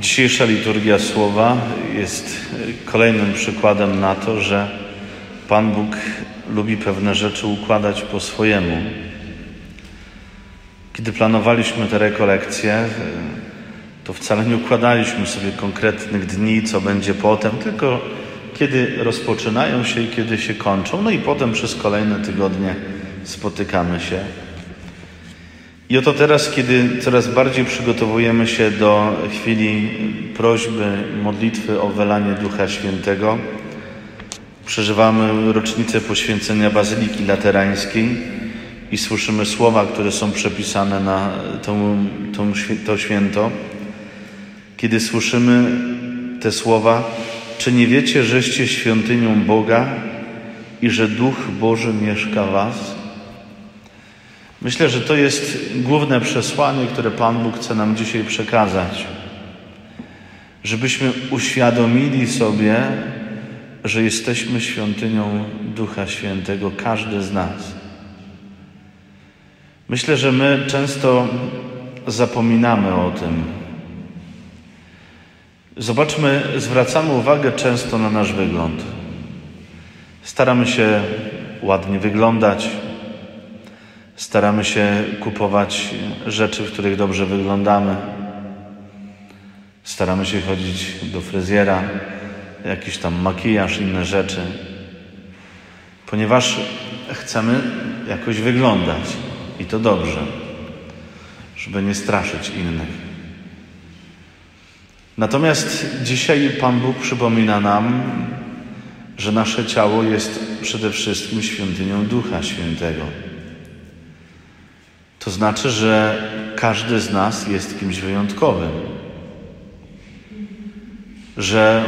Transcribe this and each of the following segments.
Dzisiejsza liturgia słowa jest kolejnym przykładem na to, że Pan Bóg lubi pewne rzeczy układać po swojemu. Kiedy planowaliśmy te rekolekcje, to wcale nie układaliśmy sobie konkretnych dni, co będzie potem, tylko kiedy rozpoczynają się i kiedy się kończą, no i potem przez kolejne tygodnie spotykamy się. I oto teraz, kiedy coraz bardziej przygotowujemy się do chwili prośby, modlitwy o wylanie Ducha Świętego, przeżywamy rocznicę poświęcenia Bazyliki Laterańskiej i słyszymy słowa, które są przepisane na tą, tą, to święto. Kiedy słyszymy te słowa, czy nie wiecie, żeście świątynią Boga i że Duch Boży mieszka w Was? Myślę, że to jest główne przesłanie, które Pan Bóg chce nam dzisiaj przekazać. Żebyśmy uświadomili sobie, że jesteśmy świątynią Ducha Świętego, każdy z nas. Myślę, że my często zapominamy o tym. Zobaczmy, zwracamy uwagę często na nasz wygląd. Staramy się ładnie wyglądać, staramy się kupować rzeczy, w których dobrze wyglądamy. Staramy się chodzić do fryzjera, jakiś tam makijaż, inne rzeczy, ponieważ chcemy jakoś wyglądać i to dobrze, żeby nie straszyć innych. Natomiast dzisiaj Pan Bóg przypomina nam, że nasze ciało jest przede wszystkim świątynią Ducha Świętego. To znaczy, że każdy z nas jest kimś wyjątkowym, że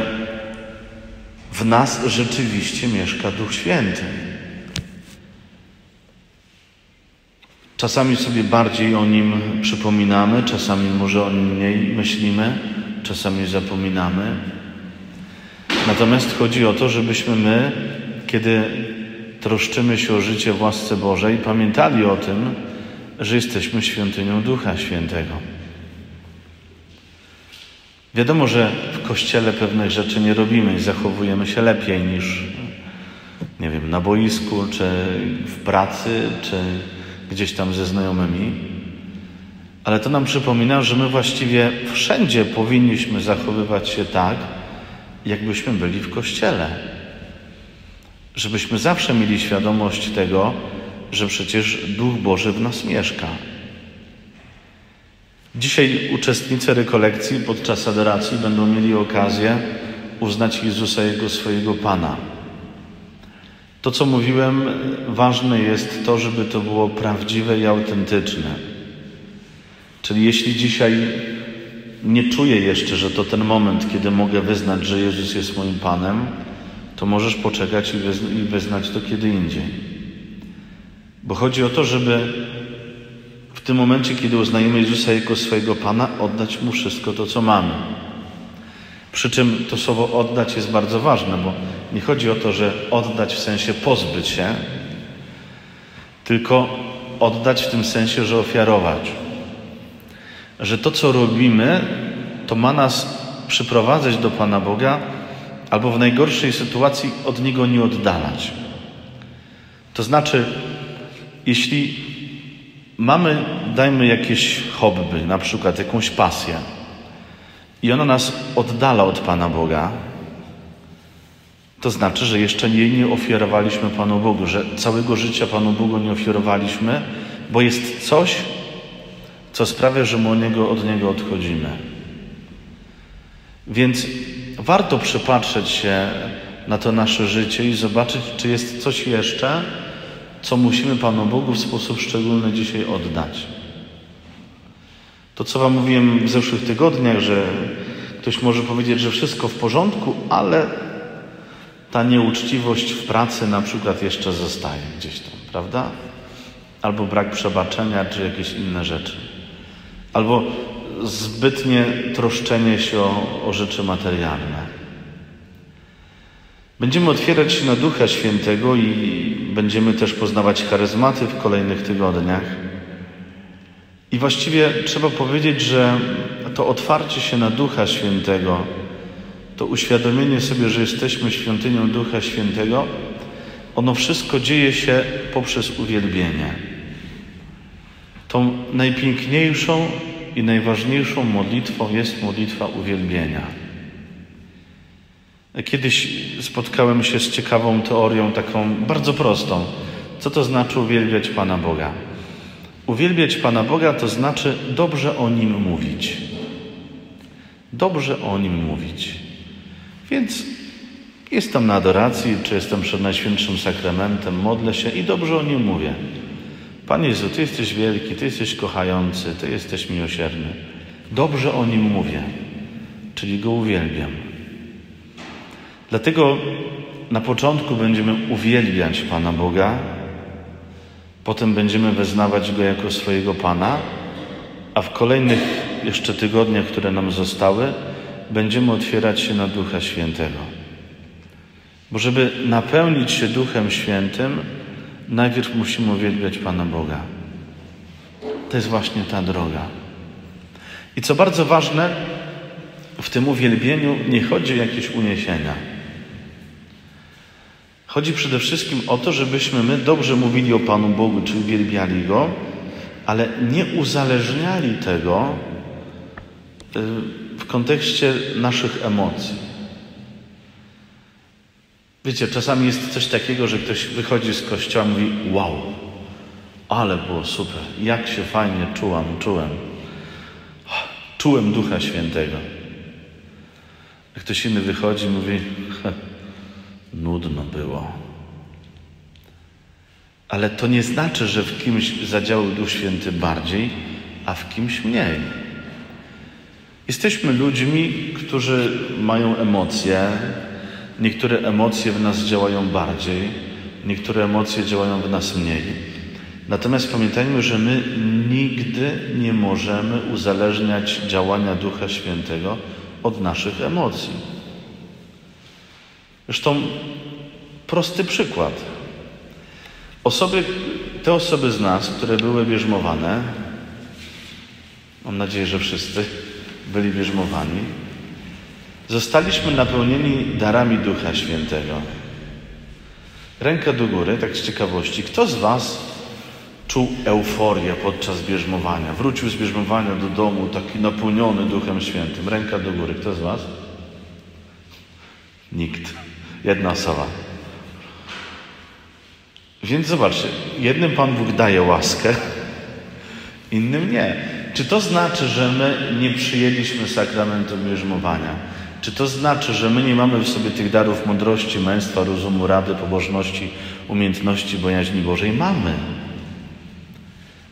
w nas rzeczywiście mieszka Duch Święty. Czasami sobie bardziej o nim przypominamy, czasami może o nim mniej myślimy, czasami zapominamy. Natomiast chodzi o to, żebyśmy my, kiedy troszczymy się o życie w łasce Bożej, pamiętali o tym, że jesteśmy świątynią Ducha Świętego. Wiadomo, że w kościele pewnych rzeczy nie robimy i zachowujemy się lepiej niż, nie wiem, na boisku, czy w pracy, czy gdzieś tam ze znajomymi. Ale to nam przypomina, że my właściwie wszędzie powinniśmy zachowywać się tak, jakbyśmy byli w kościele. Żebyśmy zawsze mieli świadomość tego, że przecież Duch Boży w nas mieszka. Dzisiaj uczestnicy rekolekcji podczas adoracji będą mieli okazję uznać Jezusa jako swojego Pana. To, co mówiłem, ważne jest to, żeby to było prawdziwe i autentyczne. Czyli jeśli dzisiaj nie czuję jeszcze, że to ten moment, kiedy mogę wyznać, że Jezus jest moim Panem, to możesz poczekać i wyznać to kiedy indziej. Bo chodzi o to, żeby w tym momencie, kiedy uznajemy Jezusa jako swojego Pana, oddać Mu wszystko to, co mamy. Przy czym to słowo oddać jest bardzo ważne, bo nie chodzi o to, że oddać w sensie pozbyć się, tylko oddać w tym sensie, że ofiarować. Że to, co robimy, to ma nas przyprowadzać do Pana Boga, albo w najgorszej sytuacji od Niego nie oddalać. To znaczy, jeśli mamy, dajmy jakieś hobby, na przykład jakąś pasję, i ona nas oddala od Pana Boga, to znaczy, że jeszcze jej nie ofiarowaliśmy Panu Bogu, że całego życia Panu Bogu nie ofiarowaliśmy, bo jest coś, co sprawia, że my od Niego, od Niego odchodzimy. Więc warto przypatrzeć się na to nasze życie i zobaczyć, czy jest coś jeszcze, co musimy Panu Bogu w sposób szczególny dzisiaj oddać. To, co Wam mówiłem w zeszłych tygodniach, że ktoś może powiedzieć, że wszystko w porządku, ale ta nieuczciwość w pracy na przykład jeszcze zostaje gdzieś tam, prawda? Albo brak przebaczenia, czy jakieś inne rzeczy. Albo zbytnie troszczenie się o, o rzeczy materialne. Będziemy otwierać się na Ducha Świętego i będziemy też poznawać charyzmaty w kolejnych tygodniach. I właściwie trzeba powiedzieć, że to otwarcie się na Ducha Świętego, to uświadomienie sobie, że jesteśmy świątynią Ducha Świętego, ono wszystko dzieje się poprzez uwielbienie. Tą najpiękniejszą i najważniejszą modlitwą jest modlitwa uwielbienia. Kiedyś spotkałem się z ciekawą teorią, taką bardzo prostą. Co to znaczy uwielbiać Pana Boga? Uwielbiać Pana Boga to znaczy dobrze o Nim mówić. Dobrze o Nim mówić. Więc jestem na adoracji, czy jestem przed Najświętszym Sakramentem, modlę się i dobrze o Nim mówię. Panie Jezu, Ty jesteś wielki, Ty jesteś kochający, Ty jesteś miłosierny. Dobrze o Nim mówię, czyli Go uwielbiam. Dlatego na początku będziemy uwielbiać Pana Boga, potem będziemy wyznawać Go jako swojego Pana, a w kolejnych jeszcze tygodniach, które nam zostały, będziemy otwierać się na Ducha Świętego. Bo żeby napełnić się Duchem Świętym, najpierw musimy uwielbiać Pana Boga. To jest właśnie ta droga. I co bardzo ważne, w tym uwielbieniu nie chodzi o jakieś uniesienia. Chodzi przede wszystkim o to, żebyśmy my dobrze mówili o Panu Bogu, czy uwielbiali Go, ale nie uzależniali tego y, w kontekście naszych emocji. Wiecie, czasami jest coś takiego, że ktoś wychodzi z kościoła i mówi: Wow, ale było super, jak się fajnie czułam, czułem. Czułem Ducha Świętego. A ktoś inny wychodzi i mówi: Nudno było. Ale to nie znaczy, że w kimś zadziałał Duch Święty bardziej, a w kimś mniej. Jesteśmy ludźmi, którzy mają emocje. Niektóre emocje w nas działają bardziej, niektóre emocje działają w nas mniej. Natomiast pamiętajmy, że my nigdy nie możemy uzależniać działania Ducha Świętego od naszych emocji. Zresztą prosty przykład. Osoby, te osoby z nas, które były bierzmowane, mam nadzieję, że wszyscy byli bierzmowani, zostaliśmy napełnieni darami Ducha Świętego. Ręka do góry, tak z ciekawości. Kto z Was czuł euforię podczas bierzmowania? Wrócił z bierzmowania do domu taki napełniony Duchem Świętym. Ręka do góry. Kto z Was? Nikt. Jedna osoba. Więc zobaczcie, jednym Pan Bóg daje łaskę, innym nie. Czy to znaczy, że my nie przyjęliśmy sakramentu bierzmowania? Czy to znaczy, że my nie mamy w sobie tych darów mądrości, męstwa, rozumu, rady, pobożności, umiejętności, bojaźni Bożej? Mamy.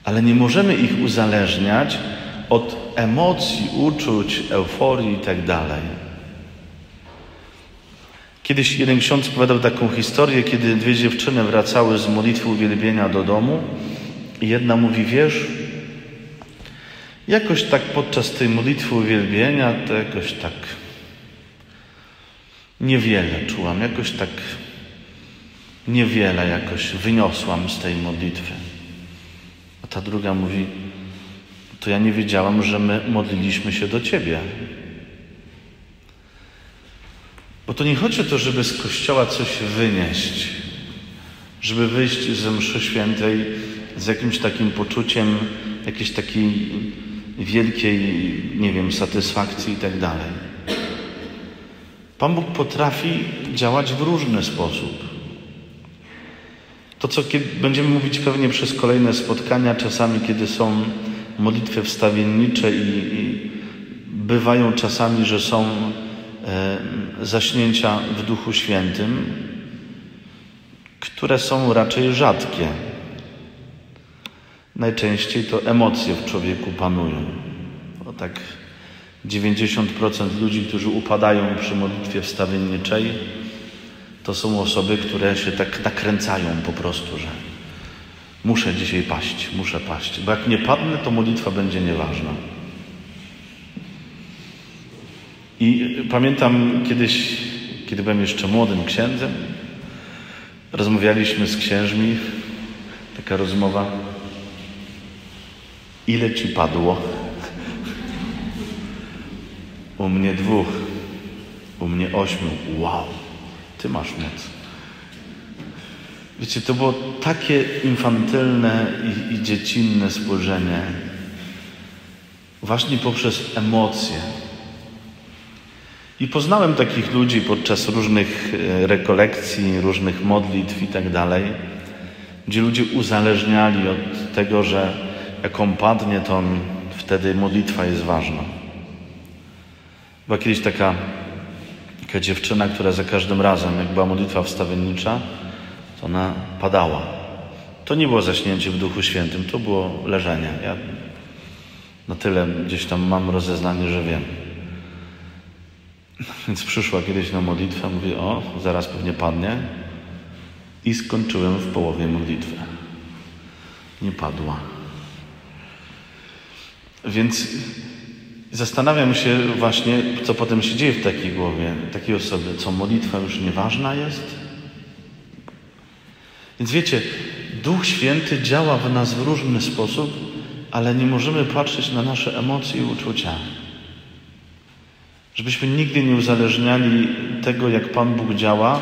Ale nie możemy ich uzależniać od emocji, uczuć, euforii itd. Kiedyś jeden ksiądz opowiadał taką historię, kiedy dwie dziewczyny wracały z modlitwy uwielbienia do domu i jedna mówi, wiesz, jakoś tak podczas tej modlitwy uwielbienia to jakoś tak niewiele czułam, jakoś tak niewiele jakoś wyniosłam z tej modlitwy. A ta druga mówi, to ja nie wiedziałam, że my modliliśmy się do Ciebie. Bo to nie chodzi o to, żeby z kościoła coś wynieść, żeby wyjść ze mszy świętej z jakimś takim poczuciem jakiejś takiej wielkiej, nie wiem, satysfakcji i tak dalej. Pan Bóg potrafi działać w różny sposób. To, co będziemy mówić pewnie przez kolejne spotkania, czasami, kiedy są modlitwy wstawiennicze i, i bywają czasami, że są E, zaśnięcia w Duchu Świętym, które są raczej rzadkie. Najczęściej to emocje w człowieku panują. Bo tak 90% ludzi, którzy upadają przy modlitwie wstawienniczej, to są osoby, które się tak nakręcają po prostu, że muszę dzisiaj paść, muszę paść. Bo jak nie padnę, to modlitwa będzie nieważna. I pamiętam kiedyś, kiedy byłem jeszcze młodym księdzem, rozmawialiśmy z księżmi, taka rozmowa, ile ci padło? u mnie dwóch, u mnie ośmiu. Wow, ty masz moc. Wiecie, to było takie infantylne i, i dziecinne spojrzenie, właśnie poprzez emocje. I poznałem takich ludzi podczas różnych e, rekolekcji, różnych modlitw i tak dalej, gdzie ludzie uzależniali od tego, że jak on padnie, to on, wtedy modlitwa jest ważna. Była kiedyś taka, taka dziewczyna, która za każdym razem, jak była modlitwa wstawiennicza, to ona padała. To nie było zaśnięcie w Duchu Świętym, to było leżenie. Ja na tyle gdzieś tam mam rozeznanie, że wiem. Więc przyszła kiedyś na modlitwę, mówi, o, zaraz pewnie padnie. I skończyłem w połowie modlitwy. Nie padła. Więc zastanawiam się właśnie, co potem się dzieje w takiej głowie, takiej osoby. Co modlitwa już nieważna jest? Więc wiecie, Duch Święty działa w nas w różny sposób, ale nie możemy patrzeć na nasze emocje i uczucia. Żebyśmy nigdy nie uzależniali tego, jak Pan Bóg działa,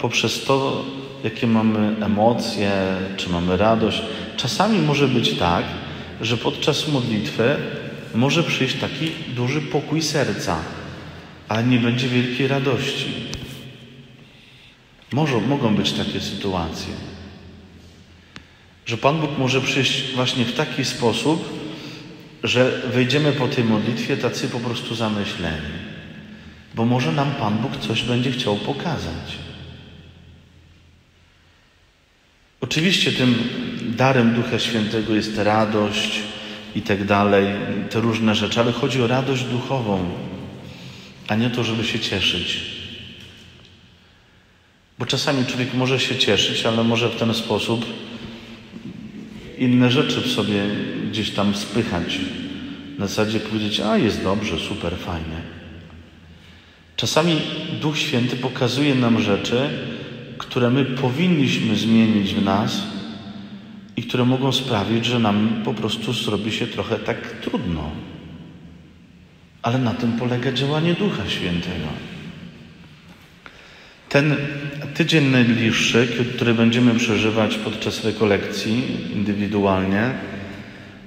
poprzez to, jakie mamy emocje, czy mamy radość. Czasami może być tak, że podczas modlitwy może przyjść taki duży pokój serca, ale nie będzie wielkiej radości. Może, mogą być takie sytuacje, że Pan Bóg może przyjść właśnie w taki sposób, że wejdziemy po tej modlitwie tacy po prostu zamyśleni, bo może nam Pan Bóg coś będzie chciał pokazać. Oczywiście tym darem Ducha Świętego jest radość i tak dalej, te różne rzeczy, ale chodzi o radość duchową, a nie to, żeby się cieszyć. Bo czasami człowiek może się cieszyć, ale może w ten sposób inne rzeczy w sobie gdzieś tam spychać. Na zasadzie powiedzieć, a jest dobrze, super, fajnie. Czasami Duch Święty pokazuje nam rzeczy, które my powinniśmy zmienić w nas i które mogą sprawić, że nam po prostu zrobi się trochę tak trudno. Ale na tym polega działanie Ducha Świętego. Ten tydzień najbliższy, który będziemy przeżywać podczas rekolekcji indywidualnie,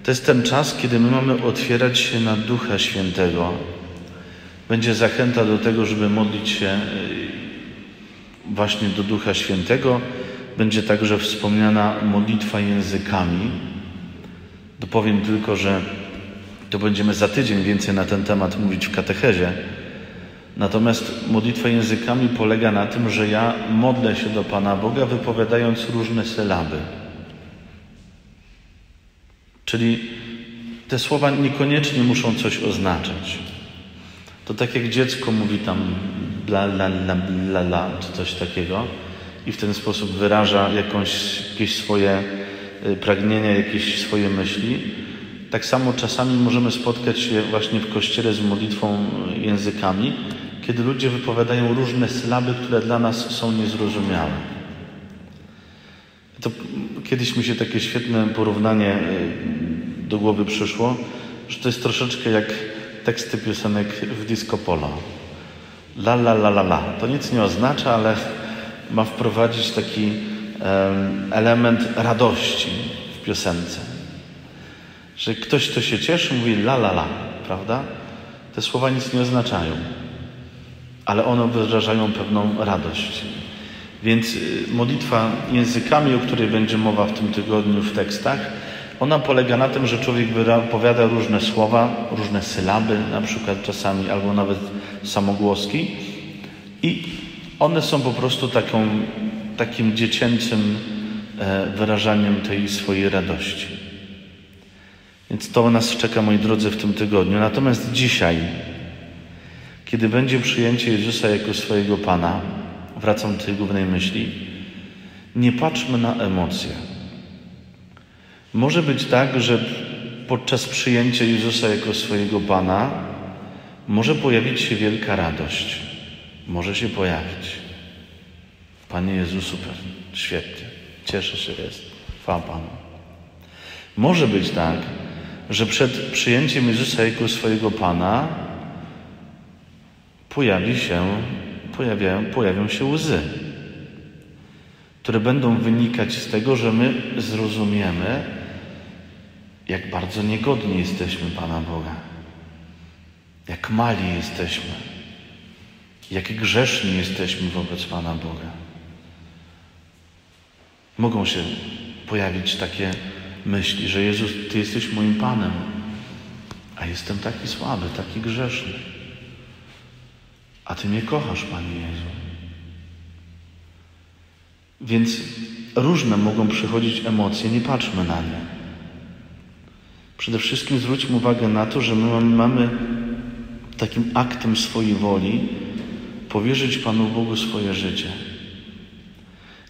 to jest ten czas, kiedy my mamy otwierać się na Ducha Świętego. Będzie zachęta do tego, żeby modlić się y, właśnie do Ducha Świętego. Będzie także wspomniana modlitwa językami. Dopowiem tylko, że to będziemy za tydzień więcej na ten temat mówić w katechezie. Natomiast modlitwa językami polega na tym, że ja modlę się do Pana Boga, wypowiadając różne sylaby. Czyli te słowa niekoniecznie muszą coś oznaczać. To tak jak dziecko mówi tam bla, la, la, bla, la, czy coś takiego i w ten sposób wyraża jakąś, jakieś swoje y, pragnienia, jakieś swoje myśli. Tak samo czasami możemy spotkać się właśnie w kościele z modlitwą językami, kiedy ludzie wypowiadają różne sylaby, które dla nas są niezrozumiałe. To kiedyś mi się takie świetne porównanie e, do głowy przyszło, że to jest troszeczkę jak teksty piosenek w disco polo. La la la la la. To nic nie oznacza, ale ma wprowadzić taki element radości w piosence. Że ktoś, kto się cieszy, mówi la la la, prawda? Te słowa nic nie oznaczają ale one wyrażają pewną radość. Więc y, modlitwa językami, o której będzie mowa w tym tygodniu w tekstach, ona polega na tym, że człowiek wypowiada różne słowa, różne sylaby, na przykład czasami, albo nawet samogłoski, i one są po prostu taką, takim dziecięcym e, wyrażaniem tej swojej radości. Więc to nas czeka, moi drodzy, w tym tygodniu. Natomiast dzisiaj kiedy będzie przyjęcie Jezusa jako swojego Pana, wracam do tej głównej myśli, nie patrzmy na emocje. Może być tak, że podczas przyjęcia Jezusa jako swojego Pana może pojawić się wielka radość. Może się pojawić. Panie Jezu, super, świetnie, cieszę się, jest. Chwała Panu. Może być tak, że przed przyjęciem Jezusa jako swojego Pana pojawi się, pojawiają, pojawią się łzy, które będą wynikać z tego, że my zrozumiemy, jak bardzo niegodni jesteśmy Pana Boga, jak mali jesteśmy, jak grzeszni jesteśmy wobec Pana Boga. Mogą się pojawić takie myśli, że Jezus, Ty jesteś moim Panem, a jestem taki słaby, taki grzeszny. A Ty mnie kochasz, Panie Jezu. Więc różne mogą przychodzić emocje, nie patrzmy na nie. Przede wszystkim zwróćmy uwagę na to, że my mamy takim aktem swojej woli powierzyć Panu Bogu swoje życie.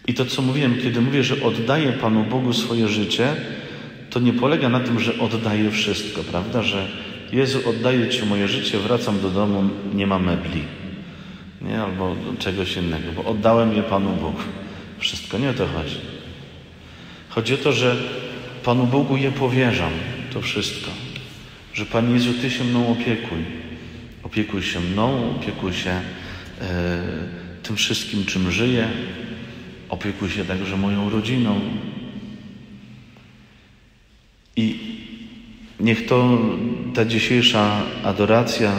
I to, co mówiłem, kiedy mówię, że oddaję Panu Bogu swoje życie, to nie polega na tym, że oddaję wszystko, prawda? Że Jezu, oddaję Ci moje życie, wracam do domu, nie ma mebli, nie? Albo czegoś innego, bo oddałem je Panu Bogu. Wszystko, nie o to chodzi. Chodzi o to, że Panu Bogu je powierzam, to wszystko. Że Panie Jezu, Ty się mną opiekuj. Opiekuj się mną, opiekuj się e, tym wszystkim, czym żyję. Opiekuj się także moją rodziną. I niech to ta dzisiejsza adoracja,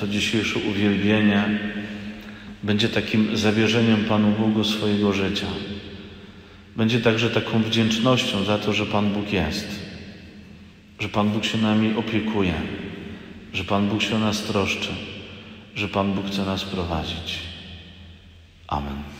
to dzisiejsze uwielbienie będzie takim zawierzeniem Panu Bogu swojego życia. Będzie także taką wdzięcznością za to, że Pan Bóg jest, że Pan Bóg się nami opiekuje, że Pan Bóg się o nas troszczy, że Pan Bóg chce nas prowadzić. Amen.